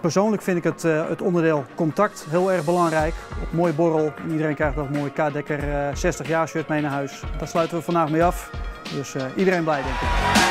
persoonlijk vind ik het, eh, het onderdeel contact heel erg belangrijk. Op mooi borrel. Iedereen krijgt dat mooie mooi K-Dekker eh, 60 jaar shirt mee naar huis. Daar sluiten we vandaag mee af. Dus eh, iedereen blij denk ik.